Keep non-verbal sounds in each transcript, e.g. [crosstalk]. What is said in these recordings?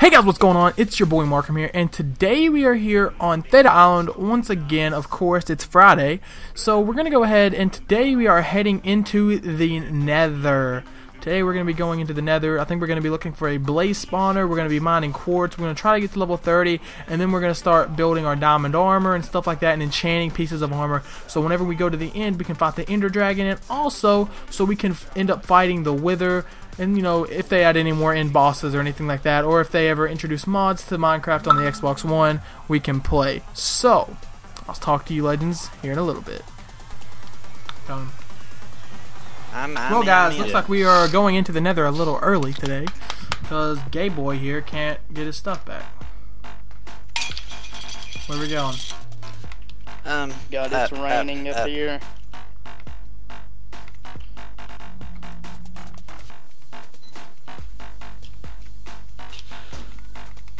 Hey guys, what's going on? It's your boy Marcum here, and today we are here on Theda Island once again. Of course, it's Friday, so we're gonna go ahead and today we are heading into the Nether. Today we're gonna be going into the Nether. I think we're gonna be looking for a blaze spawner. We're gonna be mining quartz. We're gonna try to get to level 30, and then we're gonna start building our diamond armor and stuff like that, and enchanting pieces of armor. So whenever we go to the end, we can fight the Ender Dragon, and also so we can end up fighting the Wither and you know if they add any more end bosses or anything like that or if they ever introduce mods to minecraft on the xbox one we can play so i'll talk to you legends here in a little bit um, I'm, I'm well guys looks like we are going into the nether a little early today because gay boy here can't get his stuff back where we going Um, God, up, it's raining up, up, up. here.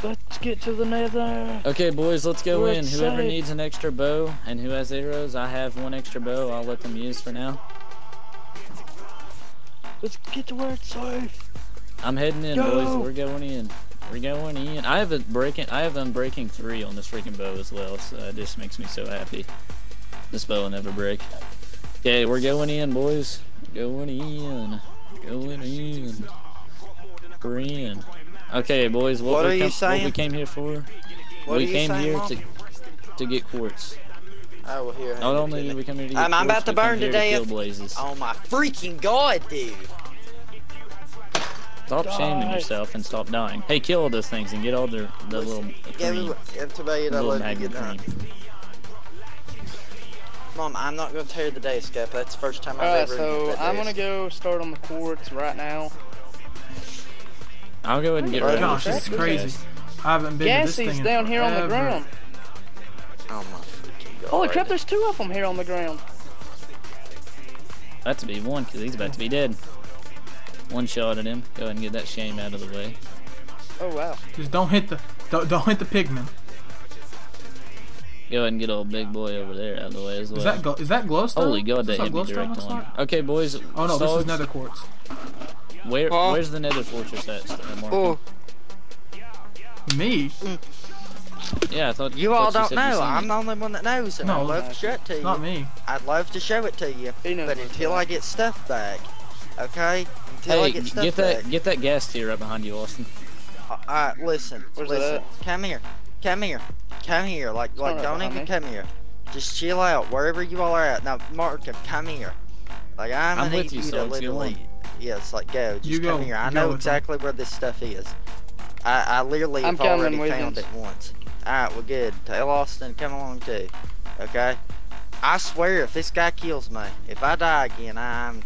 Let's get to the nether. Okay, boys, let's go We're in. Whoever safe. needs an extra bow and who has arrows, I have one extra bow. I'll let them use for now. Let's get to where it's safe. I'm heading in, Go! boys. We're going in. We're going in. I have a breaking. I have unbreaking three on this freaking bow as well. So that just makes me so happy. This bow will never break. Okay, we're going in, boys. Going in. Going in. We're in. Okay, boys. What, What we are you come- What we came here for? What we are you came saying, here Mom? to to get quartz. Oh, well, here. Not only to did we come here to get I'm- I'm about to burn today. to blazes. Oh my freaking god, dude! Stop shaming yourself and stop dying. Hey, kill all those things and get all their the little Give cream. me, give to me and I'll Little let you magnet get done. cream. Mom, I'm not gonna tear the day escape. That's the first time I've Alright, ever so that I'm gonna go start on the quartz right now. I'll go ahead and get Oh, rid of gosh this this is crazy i haven't been to this Gassie's thing in down here on the ground. Oh my freaking god. Holy crap, there's two of them here on the ground. About to be one because he's about to be dead. One shot at him. Go ahead and get that shame out of the way. Oh wow. just don't hit the don't, don't hit the pigman Go ahead and get old big boy over there out of the way as well. is that gl- is that glowstone Holy god, Is that hit me what direct on. like? Okay, boys. Oh no, this is nether quartz. Where, Huh? where's the nether fortress at? Mark? Oh, Me? Mm. Yeah, I thought you thought all don't you know. I'm the only one that knows, and No, I'd love to show it to you. Not me. I'd love to show it to you, but until. I get stuff back, okay? Until I Hey, get stuff get that back. get that ghast tear right behind you, Austin. Uh, alright, listen, Where's it listen. at? Come here, come here, come here. Like, like, right don't even me. come here. Just chill out wherever you all are at. Now, Marcum, come here. Like, I'm, I'm gonna with need you, you to Suggs, go literally. on. Yes, like go. Just You come go, here. I you know with exactly where this stuff is. I, I literally I'm have already found it once. Alright, well, good. Tell Austin, come along too. Okay. I swear, if this guy kills me, if I die again, I'm.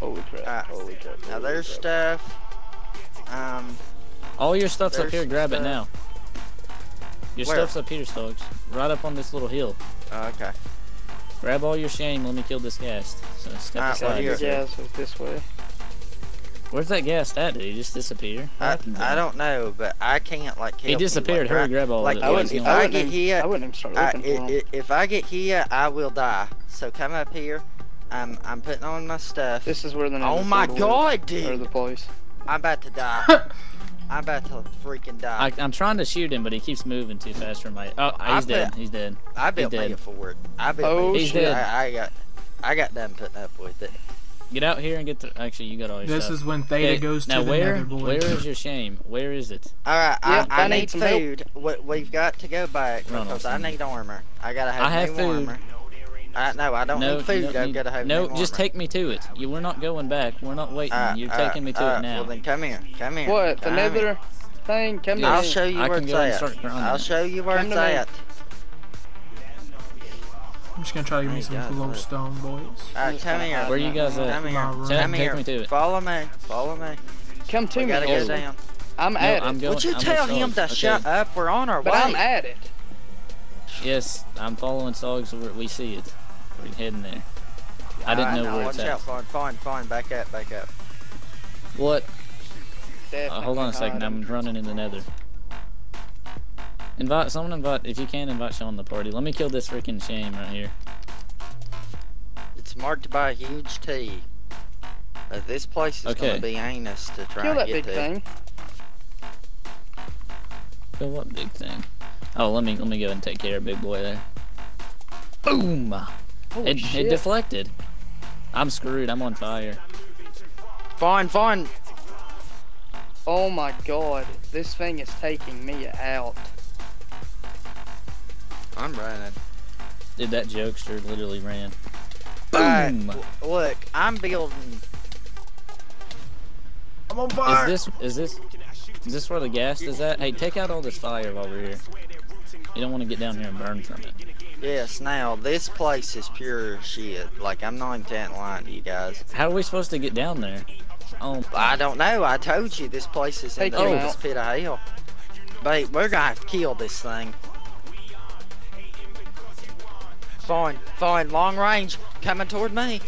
Holy crap. Alright. Holy crap. Now there's crap. stuff. Um. All your stuff's up here. Grab it now. Your Where? stuff's up here, Stokes. Right up on this little hill. oh, okay. Grab all your shame. Let me kill this ghast. So step Alright, well, aside. here. Yeah, so this way. Where's that ghast at? Did he just disappear? I, I don't know, but I can't like kill He disappeared. like, Hurry, right- grab all like, of it. I wouldn't, if I I get here- I wouldn't even start looking i- them. i- if I get here, I will die. So come up here. I'm I'm putting on my stuff. This is where the oh nether my portal god, dude! Or the place. I'm about to die. [laughs] I'm about to freaking die. I, I'm trying to shoot him, but he keeps moving too fast for my. Oh, ah, I he's dead. bet- He's dead. I, built dead. me for it. I built Oh, me He's dead. I, I got I got done putting up with it. Get out here and get the. Actually, you got all your This stuff. is when Theda Okay, goes to now the where? nether, boys. Where is your shame? Where is it? All right, Yep, I, I, I need need some help. food. We, we've got to go back Run, because I Austin. need armor. I gotta have I have new food. armor. I, no, I don't no, need food. you don't I've got to have no. just armor. take me to it. You, we're not going back. We're not waiting. Alright, You're alright, taking me to alright, it now. Well, then come here. Come here. What? The come here. nether thing? Come Yes. to I'll show you I where can it's go and at. start grinding I'll show you where Come it's at. I'm just gonna try to give me some God, look. glowstone, boys. Alright, come here. Where you guys at? Come My here. room. Take- Come take me to it. Follow me. Follow me. Come to We me. gotta go down. I'm No, at I'm it. going. Would you I'm tell him to okay? shut up? We're on our But way. I'm at it. Yes, I'm following Stogs. Where we see it. We're heading there. I didn't Alright, know now where it's watch at. out. Fine, fine, fine. Back up, back up. What? Uh, hold on a second. I'm running in the nether. Invite someone. Invite if you can. Invite Sean to the party. Let me kill this freaking shame right here. It's marked by a huge T. But this place is Okay. gonna be anus to try Kill and that get big to. thing. Go up, big thing. Oh, let me let me go and take care of big boy there. Boom! Holy It, shit. it deflected. I'm screwed. I'm on fire. Fine, fine. oh my god. This thing is taking me out. I'm running. Dude, that jokester literally ran. Boom! w- look, I'm building. I'm on fire. Is this is this is this where the ghast is at? Hey, take out all this fire while we're here. You don't want to get down here and burn from it. Yes, now this place is pure shit. Like I'm not even lying to you guys. How are we supposed to get down there? Oh, I don't know. I told you this place is in Take the him biggest pit of hell. Babe, we're gonna have to kill this thing. Fine, fine, long range, coming toward me.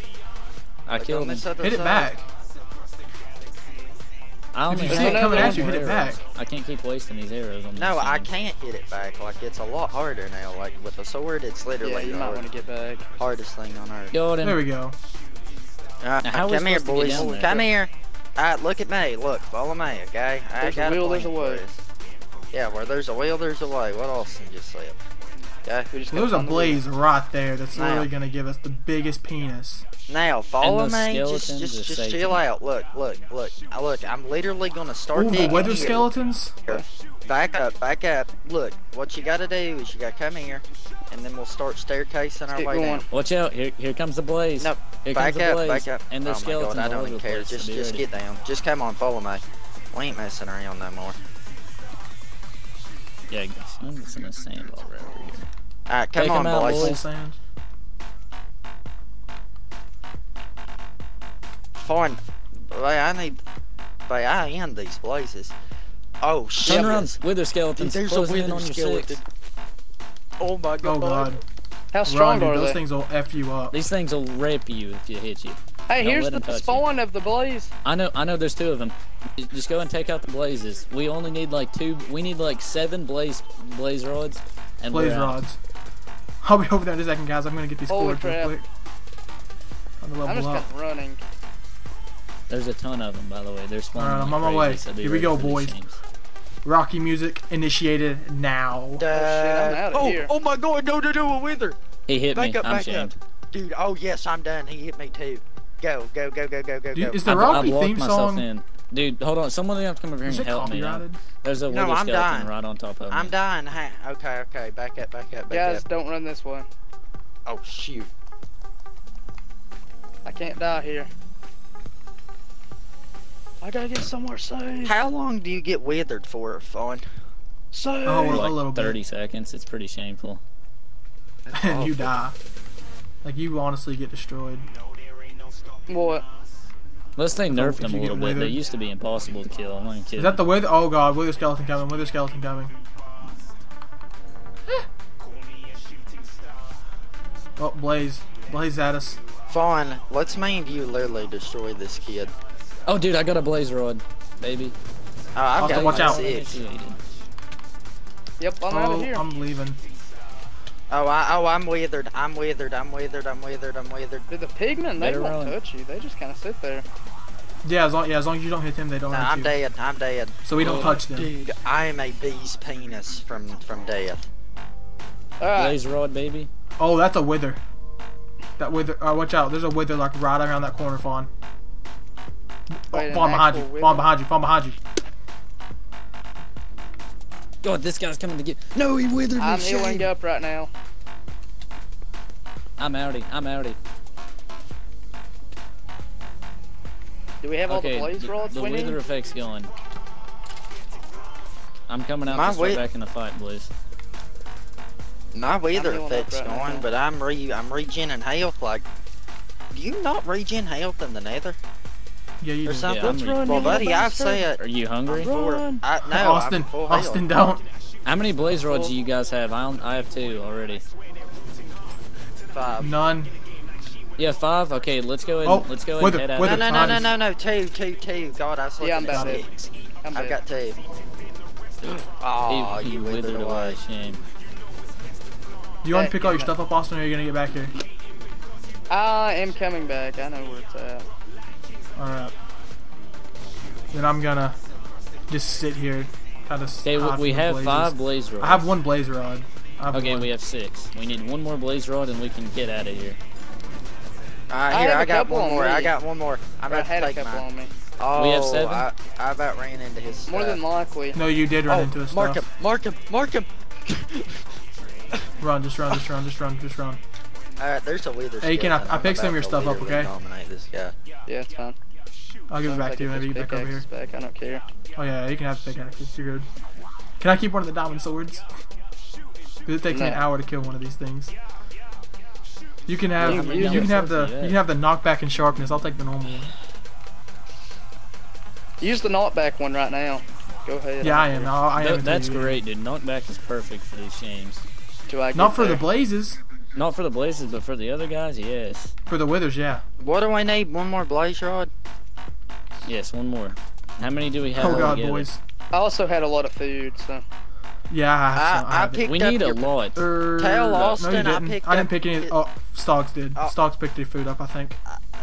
I Like, killed him. this other Hit it side. back. I only you see have it coming at you, hit it back. I can't keep wasting these arrows on No, these I can't hit it back. Like it's a lot harder now. Like with a sword, it's literally Yeah, literally you the might want to get back. hardest thing on earth. Got him. There we go. Alright, Now, how are we come here, supposed to get boys. down there? Come here. Alright, look at me. Look, follow me, okay? I There's a got will, there's a way. Yeah, where there's a will, there's a way. What else can you just said? Okay. We just Well, there's a find the blaze right there that's Now. literally gonna give us the biggest penis. Now follow me. Just, just, just Satan. chill out. Look, look, look. Look, I'm literally gonna start Ooh, the wither here. skeletons. Back up, back up. Look, what you gotta do is you gotta come here, and then we'll start staircasing our way going. down. Watch out! Here, here comes the blaze. No, here back comes the up, blaze. back up. And oh there's my skeletons God, I don't even care. Just, just ready. get down. Just come on, follow me. We ain't messing around no more. Yeah, I'm just in a sandball right over here. Alright, come Take on, 'em out, boys. Full boys. Fine. But I need. But I end these blazes. Oh shit! Turn around, wither skeletons. There's a closing wither on your skeleton. Oh my god. Oh god. How strong Run, dude. are Those they? things will f you up. These things will rip you if you hit you. Hey, Don't here's the touch you. spawn of the blaze. I know, I know. There's two of them. Just go and take out the blazes. We only need like two. We need like seven blaze blaze rods. And Blaze we're out. rods. I'll be over there in a second, guys. I'm gonna get these Holy quartz real quick. I'm gonna I'm just up. running. There's a ton of them, by the way. They're spawning. Alright, I'm on my way. so Here we go, boys. Rocky music initiated now. Oh, shit, I'm outta oh, here. oh my god, no, no, no, a wither. He hit Back me. up, I'm back shamed. up. Dude, oh yes, I'm done. He hit me too. Go, go, go, go, go, go, Dude, go. is the I, I Rocky theme myself song? In. Dude, hold on. Someone have to come over here Is and help me. out. There's a No, wither I'm skeleton dying. right on top of me. I'm dying. Ha- okay, okay, back up, back up, back Guys, up. don't run this way. Oh shoot. I can't die here. I gotta get somewhere safe. How long do you get withered for, Fawn? So Oh, For a like little bit. 30 seconds. It's pretty shameful. and [laughs] you die. Like you honestly get destroyed. What? Unless they If nerfed them a little bit. They used to be impossible to kill. I'm not kidding. Is that the wither? Oh god, wither skeleton coming. Wither skeleton coming. [gasps] oh, Blaze. Blaze at us. Fawn, let's me and you literally destroy this kid. Oh, dude, I got a blaze rod, baby. Oh, I've Austin, got watch out. six. Initiated. Yep, I'm out oh, of here. I'm leaving. Oh, I, oh, I'm withered. I'm withered. I'm withered. I'm withered. I'm withered. Dude, the pigmen, they Better won't run. touch you. They just kind of sit there. Yeah, as long yeah, as long as you don't hit them, they don't No, hurt I'm you. dead. I'm dead. So we don't touch them. Dude, I am a bee's penis from from death. Alright, Blaze rod, baby. Oh, that's a wither. That wither. Uh, watch out. There's a wither like right around that corner, Fawn. Wait, an Fawn behind you. actual Fawn behind you. Fawn behind you. God, this guy's coming to get. No, he withered me. I'm shame. healing up right now. I'm outie. I'm outie. Do we have all okay, the blaze the, rods the we wither effect's going. I'm coming out My to start back in the fight, boys. My wither effect's right now. going, but I'm re I'm regening health. Like, do you not regen health in the Nether Yeah, you or do. something? Yeah, I'm well, buddy, I've bastard. said. Are you hungry? I'm Run. I, no, Austin. I'm Austin, health. don't. How many blaze rods do you guys have? I, don't, I have two already. Five. None. Yeah, five. Okay, let's go and Oh, let's go and wither, head out. No, no, no, no, no, no, two, two, two. God, I was looking Yeah, I'm at about it. six. I'm I've got two. Oh, he you withered away. Shame. Do you want to pick all your stuff up, Austin, or are you gonna get back here? Uh, I am coming back. I know where it's at. Alright. Then I'm gonna just sit here kind of. Okay, we, we have five blaze rods. I have one blaze rod. Have Okay, one. we have six. We need one more blaze rod and we can get out of here. Alright, I here, have I a got couple one on more. I me. got one more. I'm I about had to a take couple mine. on me. Oh, We have seven? I, I about ran into his More than likely. No, you did run oh, into his mark stuff. him, mark him, mark him. [laughs] Run, just run, just run, just run, just run. Alright, there's a wither. Hey, can I- skeleton. I I'm some of your stuff up, literally okay? Dominate this guy. Yeah, it's fine. I'll give it back to you whenever you get back over here. Back. I don't care. Oh yeah, you can have the pickaxes. You're good. Can I keep one of the diamond swords? 'Cause it takes me an hour to kill one of these things. You can have You- you, you can have the have- you can have the knockback and sharpness. I'll take the normal one. Use the knockback one right now. Go ahead. Yeah, I am. I, I am. Th- until that's great, dude. Knockback is perfect for these shames. Do I Not get for the blazes. Not for the blazes, but for the other guys, yes. For the withers, yeah. What do I need? One more blaze rod? Yes, one more. How many do we have Oh god, altogether? boys. I also had a lot of food, so Yeah, I have some. I, I, I have it. picked We up need a your, lot. Er, Tell no, Austin you I didn't. picked I didn't up pick any. his- Oh, Stogs did. Oh. Stogs picked his food up, I think.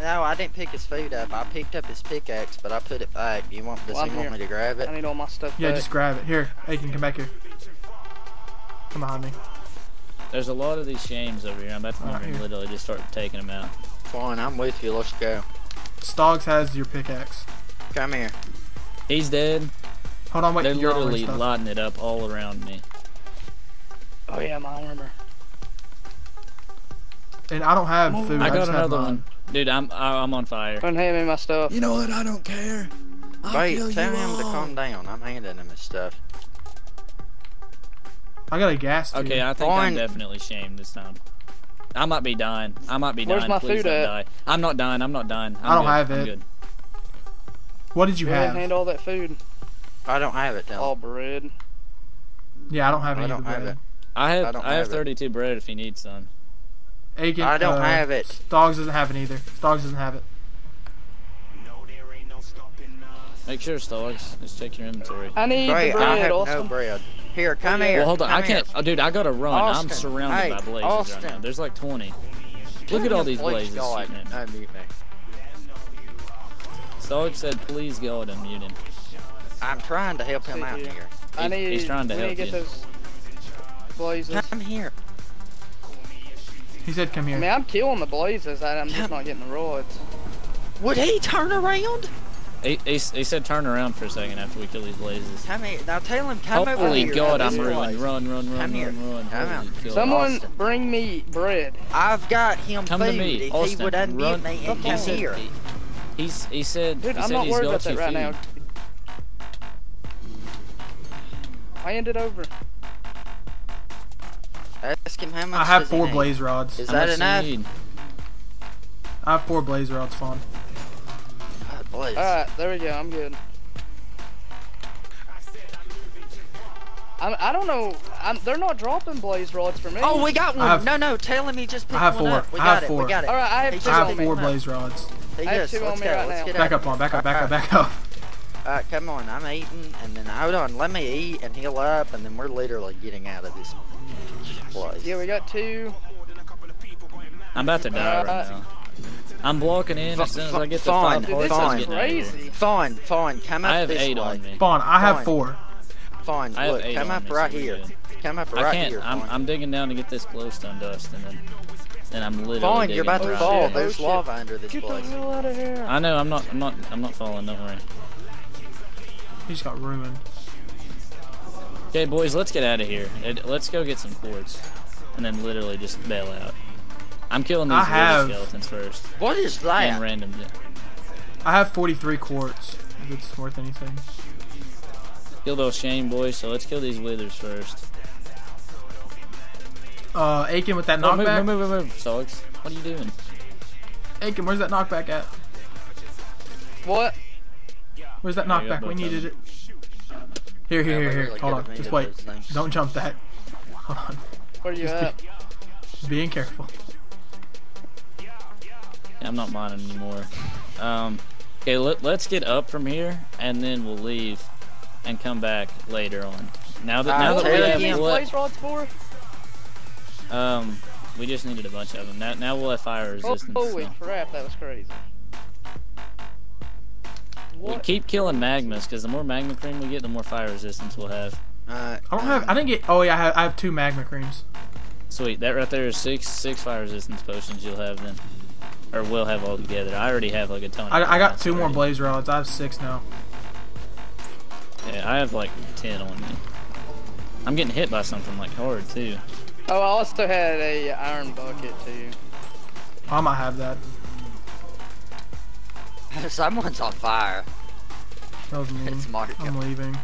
No, I didn't pick his food up. I picked up his pickaxe, but I put it back. You want? Does Well, he want here. me to grab it? I need all my stuff Yeah, back. just grab it. Here, Aiken, come back here. Come behind me. There's a lot of these shames over here. I'm about to Alright, number and here. literally just start taking them out. Fine, I'm with you. Let's go. Stogs has your pickaxe. Come here. He's dead. Hold on, wait. They're literally stuff. lighting it up all around me. Oh yeah, my armor. And I don't have food. I I, got another one. Dude, I'm I- I'm on fire. Don't hand me my stuff. You know what? I don't care. I'll Wait, kill tell you him to calm down. I'm handing him his stuff. I got a ghast. Tube. Okay, I think Fine. I'm definitely shamed this time. I might be dying. I might be Where's dying. my Please food don't at? die. I'm not dying. I'm not dying. I'm I don't good. have I'm it. Good. What did you Go ahead have? and hand all that food. I don't have it, tell All bread. Yeah, I don't have I any of don't the have bread. it. I have I I, don't have have it. 32 bread if you need some. Aiken, I don't uh, have it. Stogs doesn't have it either. Stogs doesn't have it. Make sure, Stogs. Just check your inventory. I need Great, the I bread, have Austin. no bread. Here, come yeah. here. Well, hold on. come I can't. Here. Oh, dude, I gotta run. Austin, I'm surrounded hey, by blazes right now. There's like 20. Look at all him, these please, blazes God, shooting at me. unmute me. Stogs said, "Please God, unmute him." I'm trying to help him out here. here. I need. he's trying to we need help to get you. those blazes. Come here. He said, "Come I here." mean, I'm killing the blazes. I- I'm just not getting the rods. Would he turn around? He, he, he said, "Turn around for a second after we kill these blazes." Come here. Now tell him, come over here. Holy. God, I'm this ruined. Run, run, run, Come here. run, run. Come Holy out. God. Someone Austin. bring me bread. I've got him Come food. to me, if Austin. he would unmute run. me and he come said, here. He, he's, he said, Dude, he I'm said not he's worried about that you right now. Food. Hand it over. Ask him how much I have four blaze rods. Is How that much do you enough? I have four blaze rods, Fawn. God bless. Alright, there we go. I'm good. I'm, I don't know. I'm, they're not dropping blaze rods for me. Oh, we got one. Have- no, no, tell him he just picked I have one four. up. We I got have it. four. We got it. All right, I have two I have four blaze rods. He I have just, two let's on me go. right let's now. get Back up, on. Back up. Back up. Back up. Alright, come on. I'm eating, and then hold on. Let me eat and heal up, and then we're literally getting out of this place. Yeah, we got two. I'm about to die right Uh, now. I'm blocking in as soon as I get the Fine, five Dude, hearts. fine. is getting out of here. crazy. Fine, fine. Come up I have this eight way. on me. Fawn, I have Fine. four. Fine. I have Look, eight come on up me, so right here. good. Come up I right can't. here. I'm, Fine. I'm digging down to get this glowstone dust, and then, then I'm literally. Fine, you're about to fall. here. Oh, There's shit. lava under this Get the place. hell out of here. I know. I'm not. I'm not. I'm not falling. Don't worry. He just got ruined. Okay, boys, let's get out of here. It- Let's go get some quartz, and then literally just bail out. I'm killing these have- skeletons first, What is and random. I have 43 quartz. If it's worth anything. Kill those shame boys. So let's kill these withers first. Uh, Aiken with that Oh, move, knockback. move, move, move, Stogs. What are you doing? Aiken, where's that knockback at? What? Where's that There you go, knockback? We needed it. Here, here, here, here. Hold on. Just wait. Don't jump that. Hold on. Where you Just at? be- being careful. Yeah, I'm not mining anymore. Um, okay, let, let's get up from here, and then we'll leave, and come back later on. Now that now Alright, that we have these him what, blaze rods for? um, we just needed a bunch of them. Now now we'll have fire Oh, resistance. holy so. crap, that was crazy. What? Keep killing magmas, because the more magma cream we get, the more fire resistance we'll have. Alright. I don't have. I didn't get. Oh yeah, I have, I have two magma creams. Sweet, that right there is six six fire resistance potions you'll have then. Or we'll have all together. I already have like a ton. I, I got two more already. blaze rods. I have six now. Yeah, I have like ten on me. I'm getting hit by something like hard too. Oh, I also had a iron bucket too. I might have that. [laughs] Someone's on fire. That was me. [laughs] It's Marco. I'm leaving.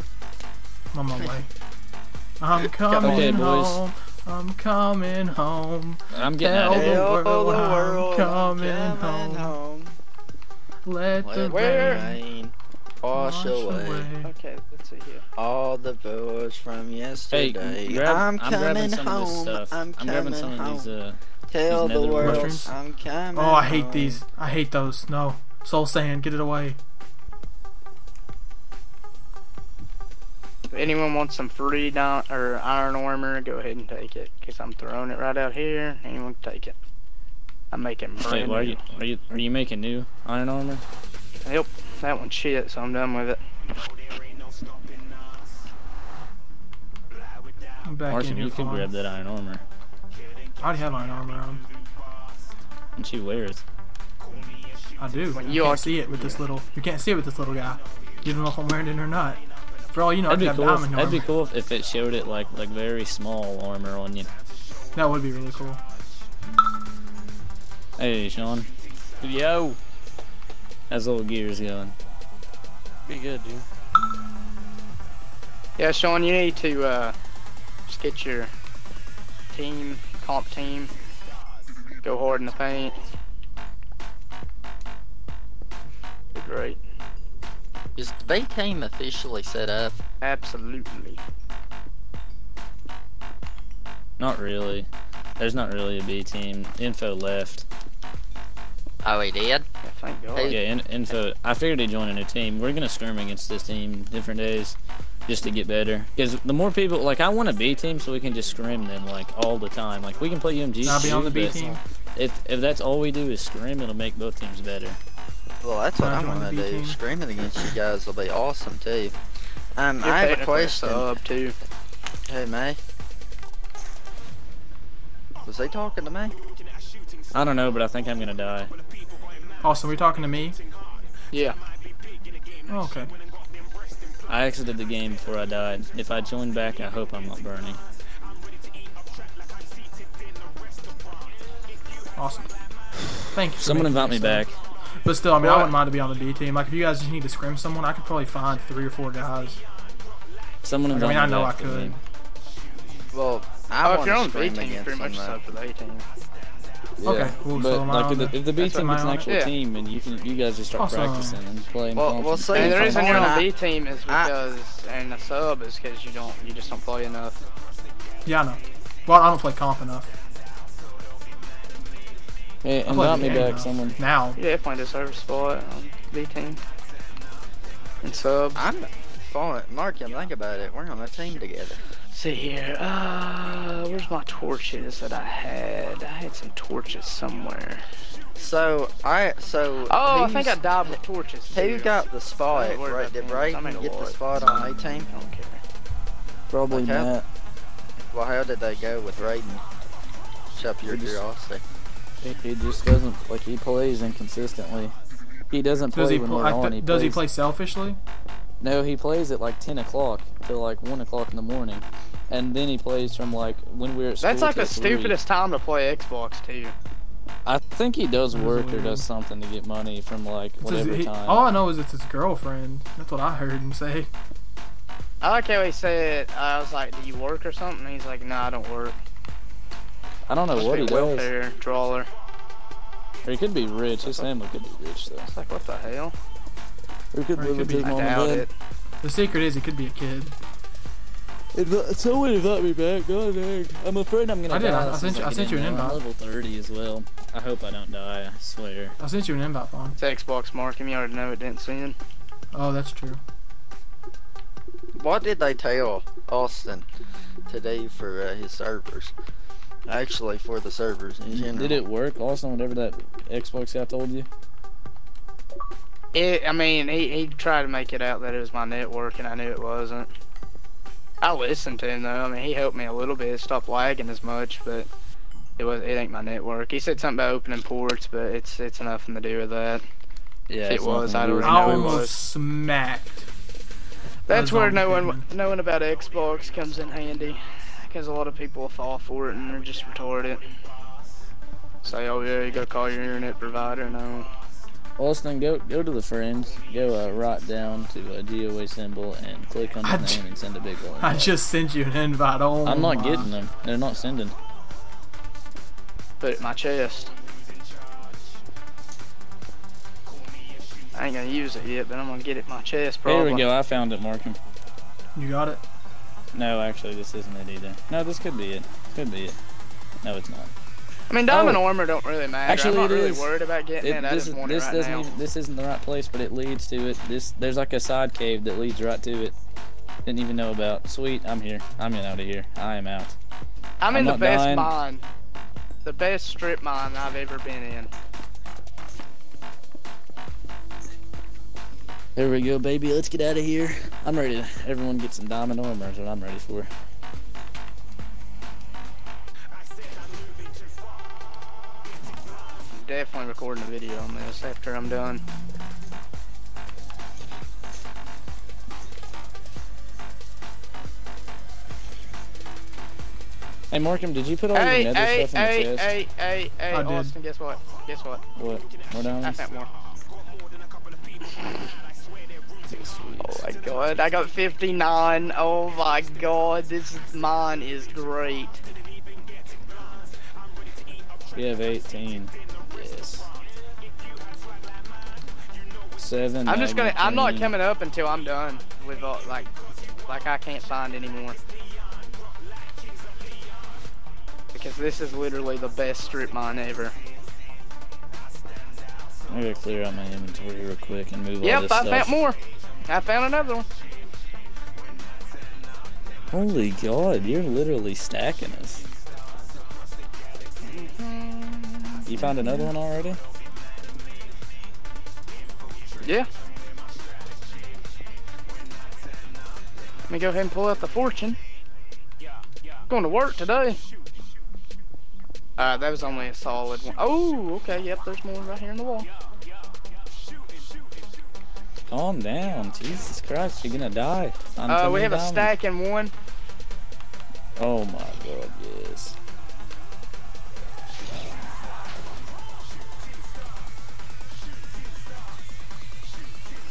I'm on my way. [laughs] I'm coming Okay, boys. home. I'm coming home. I'm getting Tell out of the here. world the I'm world, coming I'm home. home. Let the Let the rain rain wash away Okay, let's see here. all the boys from Hey, yesterday. grab, I'm I'm, coming grabbing some home. of this. I'm coming grabbing some home. of these. Uh, Tell these the world mushrooms. I'm coming. Oh, I hate home. these. I hate those. No. Soul Sand, get it away. If anyone wants some free di- or iron armor, go ahead and take it. Cause I'm throwing it right out here. Anyone can take it. I'm making wait, brand why are new. you are you are you making new iron armor? Yep, that one's shit, so I'm done with it. I'm back in here. you could grab that iron armor. I already have iron armor on. And she wears. I do. When you, you can't are- see it with this little. You can't see it with this little guy. You don't know if I'm wearing it or not. For all you know, I That'd could be have cool. If, diamond that'd be cool if, if it showed it like like very small armor on you. That would be really cool. Hey, Sean. Yo, How's little gears going? pretty good, dude. Yeah, Sean, you need to uh, just get your team, comp team, go hard in the paint. Great. Is the B team officially set up? Absolutely. Not really. There's not really a B team. Info left. Oh, he did. Yeah, thank God. Yeah, in, info. I figured he'd join a new team. We're gonna storm against this team different days, just to get better. Because the more people, like, I want a B team so we can just scrim them like all the time. Like we can play UMG. I'll be on the B team. If if that's all we do is scrim, it'll make both teams better. Well, that's what I I'm gonna do. team? Screaming against you guys will be awesome too. Um, You're I have a technically question. Sub too. Hey, May. Was they talking to me? I don't know, but I think I'm gonna die. Awesome. We're talking to me. Yeah. Oh, okay. I exited the game before I died. If I join back, I hope I'm not burning. Awesome. Thank you. Someone invite me so. back. But still, I mean, I wouldn't mind to be on the B team. Like, if you guys just need to scrim someone, I could probably find three or four guys. Someone Like, I mean, I know I could. me. Well, I Oh, want if you're on the B team, you pretty much them. sub for the A team. Okay, well, but so like if the, the- if the B That's team what gets an actual Yeah. team, and you can you guys just start Awesome. practicing and playing. Well- well, constantly. see, And the reason you're when on the B team is I- because, and the sub is because you don't, you just don't play enough. Yeah, I know. Well, I don't play comp enough. Hey, I play invite the me game back, now. someone. Now. You definitely deserve a spot on B team. And subs. I'm fine. Mark, and think about it. We're on a team together. see here. Uh, where's my torches that I had? I had some torches somewhere. So I so. Oh, I think I died with torches. Who too. got the spot? Right, did them. I Brayden made a get the spot on A team? I don't care. Probably Okay. Matt. Well, how did they go with Raiden? Shut up your We just- curiosity. He, he just doesn't like he plays inconsistently. He doesn't play Does he when pl- we're like, on. He does he play selfishly? No, he plays at like ten o'clock till like one o'clock in the morning, and then he plays from like when we're at school. That's like the three. stupidest time to play Xbox too. I think he does That is work or does something to get money from like It's his- whatever he- time. all I know is it's his girlfriend. That's what I heard him say. I like how he said, I was like, do you work or something? And he's like, no, I don't work. I don't know Must what he a does. welfare drawer. Or he could be rich. His family could be rich though. It's like, what the hell? He could Or he live could be- I mom and doubt dad. it. The secret is he could be a kid. Invi- Someone invite me back. God dang. I'm afraid I'm gonna I did. I- I sent you- I sent you an now. I'm invite. level 30 as well. I hope I don't die. I swear. I sent you an invite phone. It's Xbox Marcum. You already know it didn't send. Oh, that's true. What did they tell Austin to do for uh, his servers? Actually, for the servers in general. Did it work? Also, whatever that Xbox guy told you. It, I mean, he, he tried to make it out that it was my network, and I knew it wasn't. I listened to him though. I mean, he helped me a little bit, stop lagging as much, but it was it ain't my network. He said something about opening ports, but it's it's nothing to do with that. Yeah, If it was, I'd do already with I know it. it almost was. smacked. That's Those where on knowing Pigman. knowing about Xbox comes in handy, because a lot of people fall for it and they're just retarded. Say, oh yeah, you gotta call your internet provider. No, Austin, go go to the friends. Go uh, right down to a GOA symbol and click on I the j- name and send a big one. I just sent you an invite. Oh I'm not my. getting them. They're not sending. put it in my chest. I ain't gonna use it yet, but I'm gonna get it in my chest probably. Here we go. I found it, Marcum. You got it. No, actually, this isn't it either. No, this could be it. Could be it. No, it's not. I mean, diamond Oh. armor don't really matter. Actually, I'm not really is. worried about getting it. It, I this just want this it right doesn't now. even, this isn't the right place, but it leads to it. This there's like a side cave that leads right to it. Didn't even know about. Sweet, I'm here. I'm in out of here. I am out. I'm, I'm in the best dying. mine, the best strip mine I've ever been in. There we go, baby. Let's get out of here. I'm ready. To, everyone get some diamond armor. Is what I'm ready for. I'm definitely recording a video on this after I'm done. Hey, Marcum, did you put all Hey, your nether hey, stuff in hey, the chest? hey, hey, hey, I did. Austin, guess what? Guess what? What? More I diamonds? found more. Oh my god, I got 59. Oh my god, this mine is great. We have 18. Yes. Seven. I'm just gonna, I'm not coming up until I'm done with all, like, like I can't find anymore. Because this is literally the best strip mine ever. cream. I gotta clear out my inventory real quick and move all this I stuff. found more. I found another one. Holy God, you're literally stacking us. You found another one already? Yeah. Let me go ahead and pull out the fortune. Going to work today. Uh, that was only a solid one. Oh, okay. Yep, there's more right here in the wall. Calm down. Jesus Christ, you're gonna die. Find Uh, we many have a stack in one. Oh my God, yes.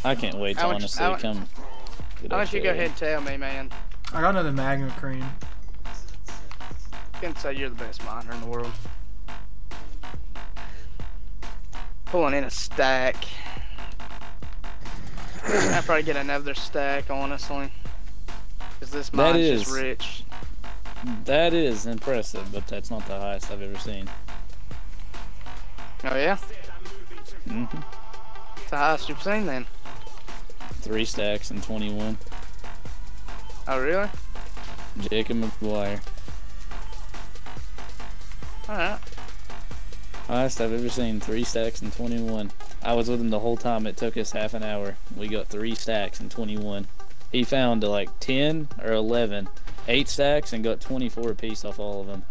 I can't wait to How much- honestly how- come. get Why up don't you go ahead and tell me, man? I got another magma cream. You can say you're the best miner in the world. Pulling in a stack. I'll probably get another stack, honestly. Because this That mine's just is- rich. That is impressive, but that's not the highest I've ever seen. Oh, yeah? Mm hmm It's the highest you've seen then. Three stacks and 21. Oh, really? Jacob McGuire. Alright. Highest I've ever seen. Three stacks and 21. I was with him the whole time. It took us half an hour. We got three stacks and 21. He found like 10 or 11. Eight stacks and got 24 apiece off all of them.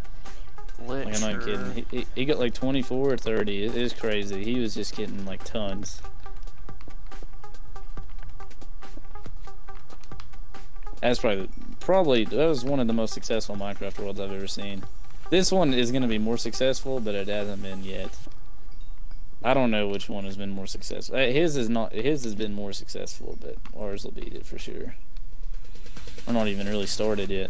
Like, I'm not kidding. He, he, he got like 24 or 30. It is crazy. He was just getting like tons. That's probably probably that was one of the most successful Minecraft worlds I've ever seen. This one is going to be more successful, but it hasn't been yet. I don't know which one has been more successful. Uh, His is not. His has been more successful, but ours will beat it for sure. We're not even really started yet.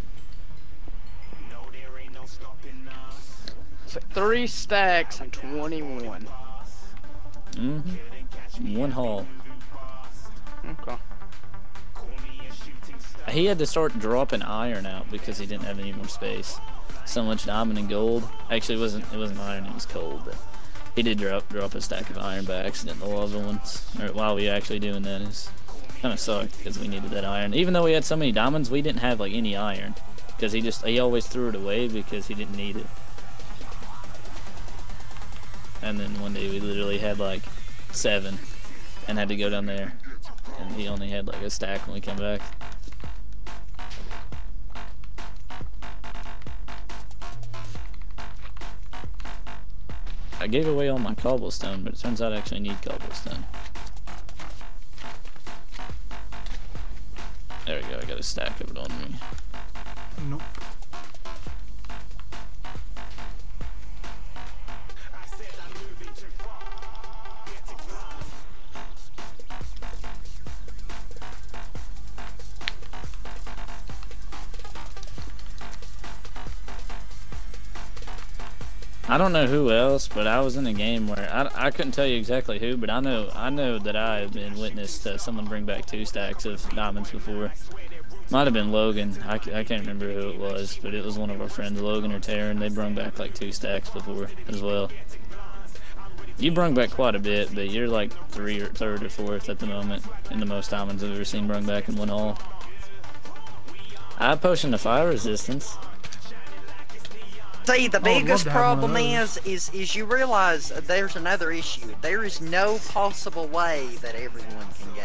So three stacks and 21. Mm-hmm. One haul. Okay. He had to start dropping iron out because he didn't have any more space. So much diamond and gold. Actually, it wasn't. It wasn't iron. It was coal. But he did drop drop a stack of iron by accident. The lava ones. Or while we were actually doing that is kind of sucked because we needed that iron. Even though we had so many diamonds, we didn't have like any iron because he just he always threw it away because he didn't need it. And then one day we literally had like seven. and had to go down there. And he only had like a stack when we came back. I gave away all my cobblestone, but it turns out I actually need cobblestone. There we go, I got a stack of it on me. Nope. I don't know who else, but I was in a game where I, I couldn't tell you exactly who, but I know I know that I have been witness to someone bring back two stacks of diamonds before. Might have been Logan. I, I can't remember who it was, but it was one of our friends, Logan or Taryn. They brung back like two stacks before as well. You brung back quite a bit, but you're like three or third or fourth at the moment in the most diamonds I've ever seen brung back in one haul. I potion of fire resistance. See, the oh, I would love biggest to have one of problem is, is, is you realize there's another issue. There is no possible way that everyone can go.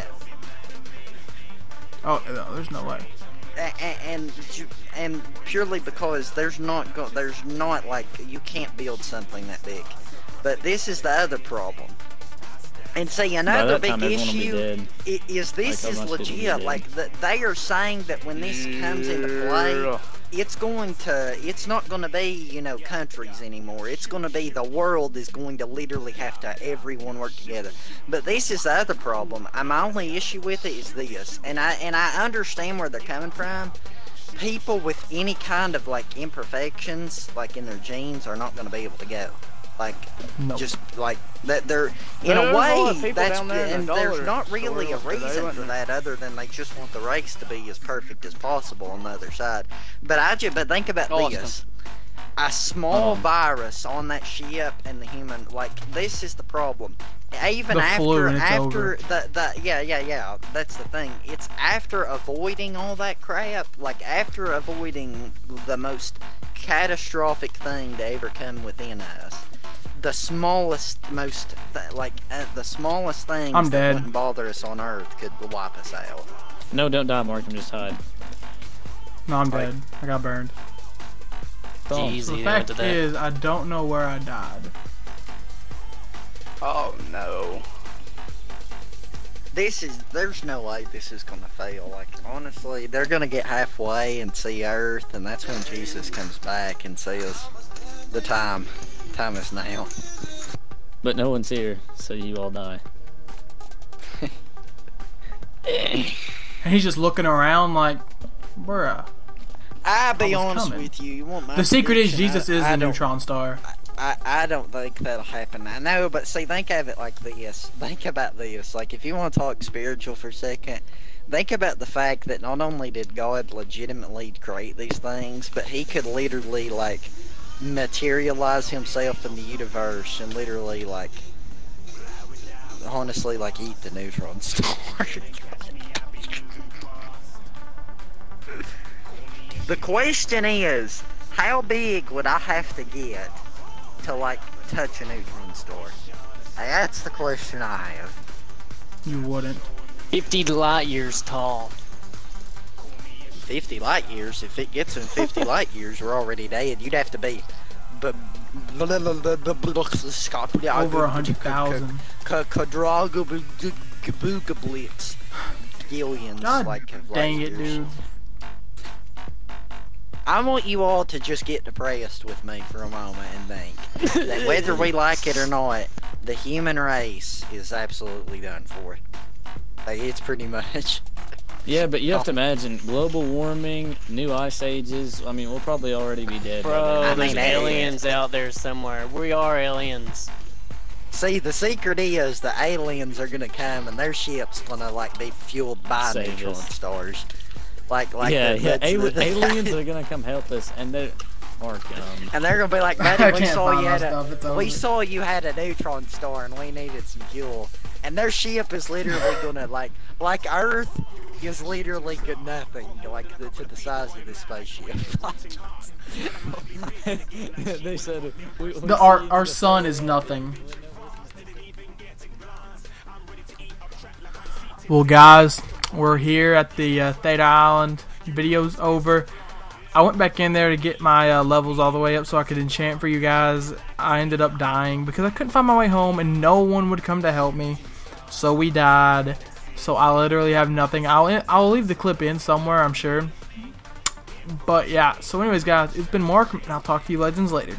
Oh, no, there's no way. A- a- and and purely because there's not go- there's not like you can't build something that big. But this is the other problem. And see, another big time, everyone will be issue is this Like, is how much people be legit. Like that they are saying that when this comes into play, Yeah. It's going to it's not going to be you know countries anymore. It's going to be the world is going to literally have to everyone work together. But this is the other problem. Uh, my only issue with it is this and i and i understand where they're coming from. People with any kind of like imperfections like in their genes are not going to be able to go like No. just like that they're in There's a a way of people that's there and the there's not really a store today, reason for that other than they just want the race to be as perfect as possible on the other side but i just but think about Austin. this a small Um. virus on that ship and the human like this is the problem even The after flu and it's after over. the the yeah yeah yeah that's the thing it's after avoiding all that crap like after avoiding the most catastrophic thing to ever come within us the smallest most th- like uh, the smallest things I'm that dead. wouldn't bother us on earth could wipe us out No, don't die, Mark. I'm just hide. No, I'm Like- dead. I got burned. Don't. Jeez. The fact after that. is, I don't know where I died. Oh no. this is there's no way this is gonna fail like honestly they're gonna get halfway and see earth and that's when jesus comes back and says the time time is now But no one's here, so you all die. And he's just looking around like, bruh. i'll be honest coming. with you you want my The secret is? Jesus I, is I the neutron star. I, I don't think that'll happen i know but see think of it like this think about this like if you want to talk spiritual for a second think about the fact that not only did god legitimately create these things but he could literally like materialize himself in the universe and literally like honestly like eat the neutron star [laughs] the question is how big would i have to get to like touch a neutron star that's the question i have You wouldn't. 50 light years tall. 50 light years if it gets in 50 [laughs] light years we're already dead you'd have to be Over a hundred thousand. Quadrugablitz. Gillions, God like, dang it, dude. I want you all to just get depressed with me for a moment and think that whether we [laughs] like it or not, the human race is absolutely done for. Like, it's pretty much. Yeah, but you have to imagine global warming, new ice ages. I mean, we'll probably already be dead. Bro, then. I there's mean, aliens out there somewhere. We are aliens. See, the secret is the aliens are gonna come and their ship's gonna like be fueled by Save neutron us. stars. Like, like yeah, the, yeah. that's Ali- the- aliens [laughs] are gonna come help us, and they're Mark. Um, and they're gonna be like, [laughs] I buddy, we saw you had a, stuff. We saw you had a neutron star and we needed some fuel. And their ship is literally gonna like, like Earth is literally good nothing, like the, to the size of this spaceship. [laughs] they said we, we The, our our the sun is nothing. Well, guys, we're here at the uh, Theda Island. Video's over. I went back in there to get my uh, levels all the way up so I could enchant for you guys. I ended up dying because I couldn't find my way home and no one would come to help me. So we died. So I literally have nothing. I'll I'll leave the clip in somewhere, I'm sure. But yeah. So anyways, guys, it's been Mark, and I'll talk to you legends later.